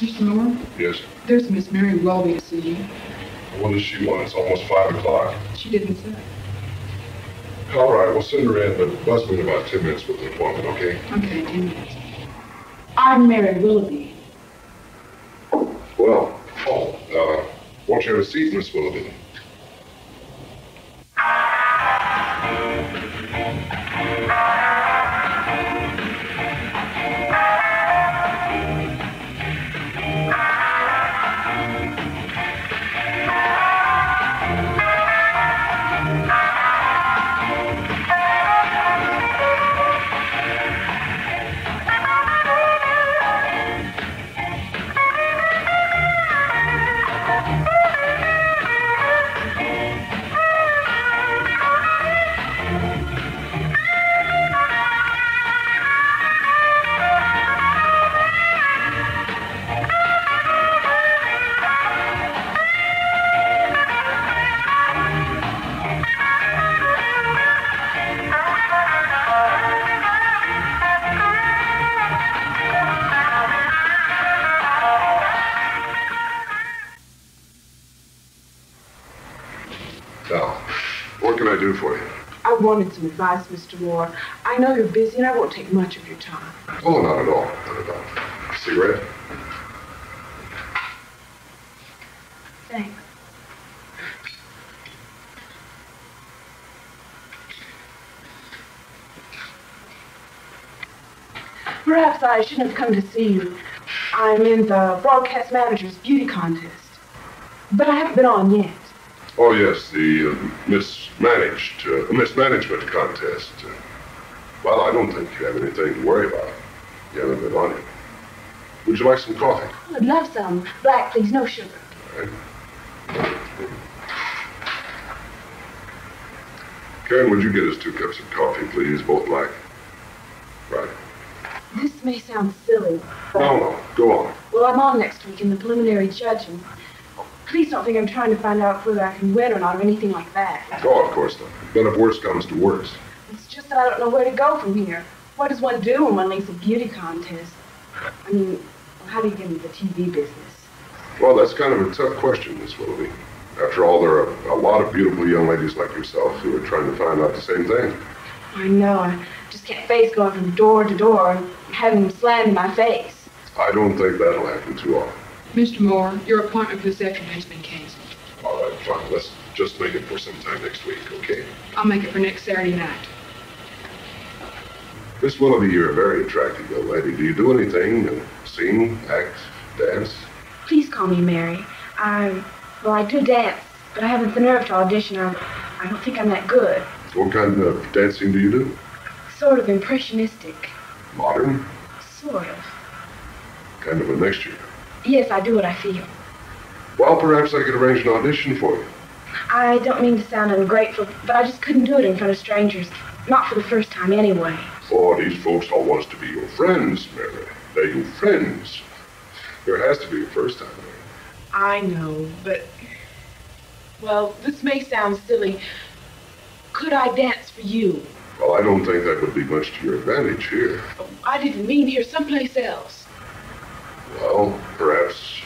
Mr. Yes. there's Miss Mary Welby to see you. What does she want? It's almost five o'clock. She didn't say. All right, we'll send her in, but buzz me in about ten minutes with an appointment, okay? Okay, ten minutes. I'm Mary Willoughby. Well, oh, uh, won't you have a seat, Miss Willoughby? Do for you? I wanted some advice, Mr. Moore. I know you're busy and I won't take much of your time. Oh, not at all, not at all. Cigarette? Thanks. Perhaps I shouldn't have come to see you. I'm in the broadcast manager's beauty contest. But I haven't been on yet. Oh, yes, the uh, mismanaged, uh, mismanagement contest. Uh, well, I don't think you have anything to worry about. You haven't been on it. Would you like some coffee? I'd love some. Black, please, no sugar. All right. Karen, would you get us two cups of coffee, please, both black? Right. This may sound silly, but No, no, go on. well, I'm on next week in the preliminary judge, and please don't think I'm trying to find out whether I can win or not or anything like that. Oh, of course not. But if worse comes to worse. It's just that I don't know where to go from here. What does one do when one leaves a beauty contest? I mean, how do you get into the TV business? Well, that's kind of a tough question, Miss Willoughby. After all, there are a lot of beautiful young ladies like yourself who are trying to find out the same thing. I know. I just can't face going from door to door and having them slammed in my face. I don't think that'll happen too often. Mr. Moore, your appointment for this afternoon has been canceled. All right, fine. Let's just make it for some time next week, okay? I'll make it for next Saturday night. Miss Willoughby, you're a very attractive young lady. Do you do anything? uh, Sing, act, dance? Please call me Mary. I, well, I do dance, but I haven't the nerve to audition. I, I don't think I'm that good. What kind of dancing do you do? Sort of impressionistic. Modern? Sort of. Kind of a mixture. Yes, I do what I feel. Well, perhaps I could arrange an audition for you. I don't mean to sound ungrateful, but I just couldn't do it in front of strangers. Not for the first time, anyway. Oh, these folks all want us to be your friends, Mary. They're your friends. There has to be a first time, Mary. I know, but. Well, this may sound silly. Could I dance for you? Well, I don't think that would be much to your advantage here. I didn't mean here, someplace else. Well, perhaps.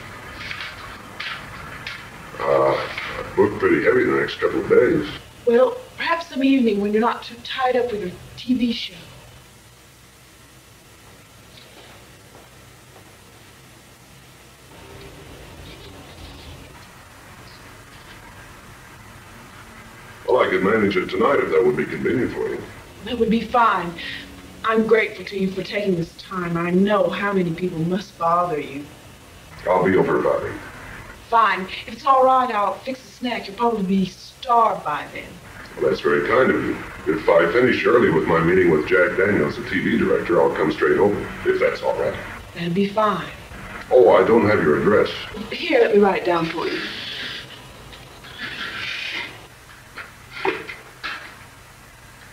Uh, I booked pretty heavy the next couple of days. Well, perhaps some evening when you're not too tied up with your TV show. Well, I could manage it tonight if that would be convenient for you. That would be fine. I'm grateful to you for taking this time. I know how many people must bother you. I'll be over by eight. Fine. If it's all right, I'll fix a snack. You'll probably be starved by then. Well, that's very kind of you. If I finish early with my meeting with Jack Daniels, the TV director, I'll come straight over, if that's all right. That'd be fine. Oh, I don't have your address. Here, let me write it down for you.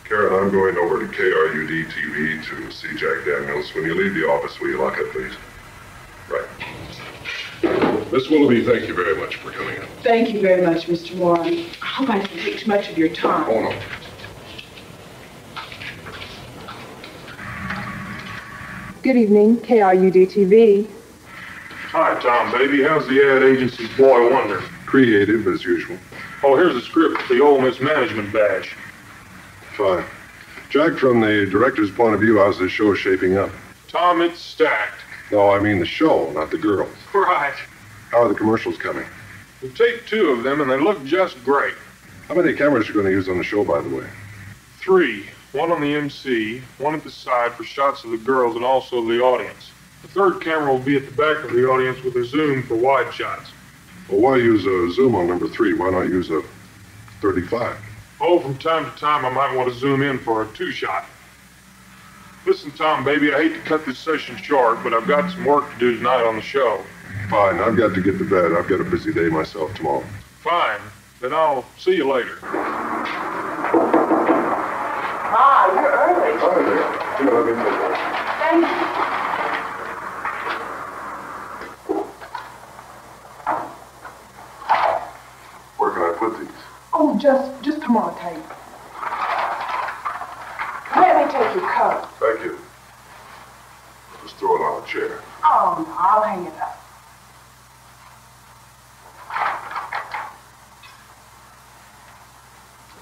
Karen, I'm going over to KRUD TV to see Jack Daniels. When you leave the office, will you lock it, please? Right. Miss Willoughby, thank you very much for coming in. Thank you very much, Mr. Warren. I hope I didn't take too much of your time. Oh, no. Good evening, KRUD TV. Hi, Tom, baby. How's the ad agency Boy Wonder? Creative as usual. Oh, here's a script for the old Miss Management Badge. Fine. Jack, from the director's point of view, how's the show shaping up? Tom, it's stacked. No, I mean the show, not the girls. Right. How are the commercials coming? We've taped two of them, and they look just great. How many cameras are you going to use on the show, by the way? Three. One on the MC, one at the side for shots of the girls and also the audience. The third camera will be at the back of the audience with a zoom for wide shots. Well, why use a zoom on number three? Why not use a 35? Oh, from time to time, I might want to zoom in for a two shot. Listen, Tom, baby, I hate to cut this session short, but I've got some work to do tonight on the show. Fine, I've got to get to bed. I've got a busy day myself tomorrow. Fine. Then I'll see you later. Ah, you're early. Hi there. You know, let me know. Thank you. Where can I put these? Oh, just, just come on, Kate. Let me take your coat. Thank you. Just throw it on a chair. Oh, no, I'll hang it up.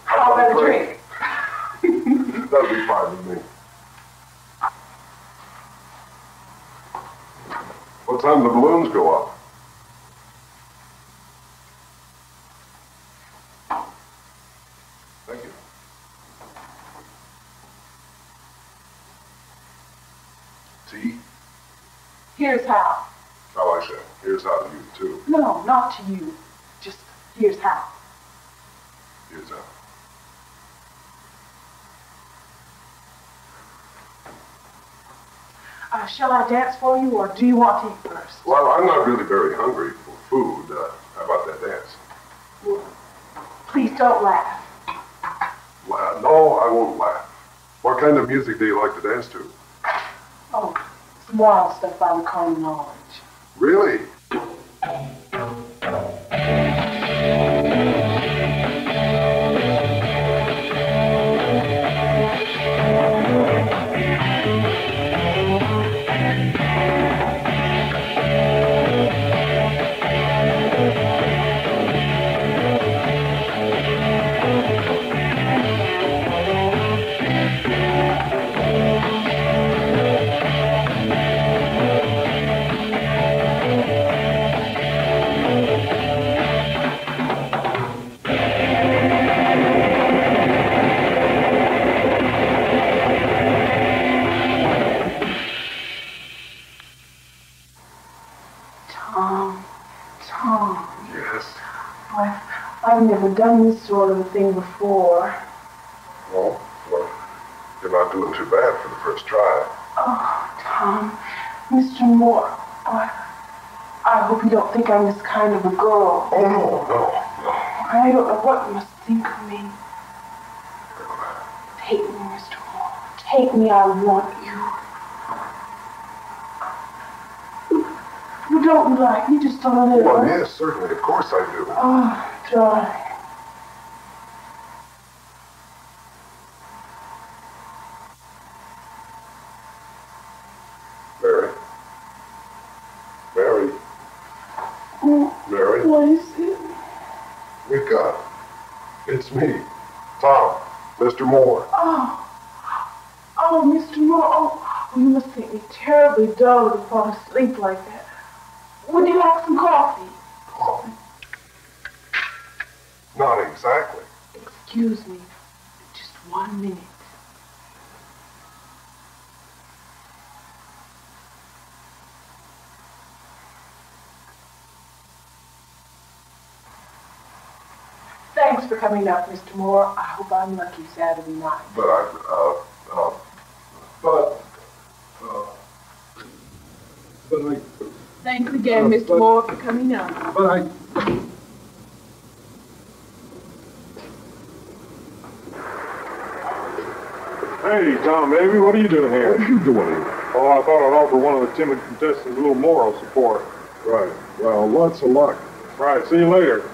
How about a drink? That'll be fine with me. What time do the balloons go up? Thank you. Tea? Here's how. How I say. Here's how to you, too. No, not to you. Just here's how. Here's how. Uh, shall I dance for you, or do you want to eat first? Well, I'm not really very hungry for food. Uh, how about that dance? Well, please don't laugh. La- no, I won't laugh. What kind of music do you like to dance to? Wild stuff by the common knowledge. Really? I've never done this sort of a thing before. Well, well, you're not doing too bad for the first try. Oh, Tom, Mr. Moore, I, I hope you don't think I'm this kind of a girl. Oh, no, no, no. I don't know what you must think of me. Take me, Mr. Moore. Take me, I want you. You don't like me just a little? Well, yes, certainly. Of course I do. Oh, darling. Mary. Mary. Mary. what is it? Wake up. It's me. Tom. Mr. Moore. Oh, oh, Mr. Moore. Oh, you must think me terribly dull to fall asleep like that. Would you like some? Coffee? Not exactly. Excuse me. Just one minute. Thanks for coming up, Mr. Moore. I hope I'm lucky Saturday night. But I, uh, uh, but, uh, but I, Thanks again, Uh, Mr. but- Moore, for coming up. but I, Hey, Tom, baby, what are you doing here? what are you doing here? Oh, I thought I'd offer one of the timid contestants a little moral support. Right. Well, lots of luck. Right, see you later.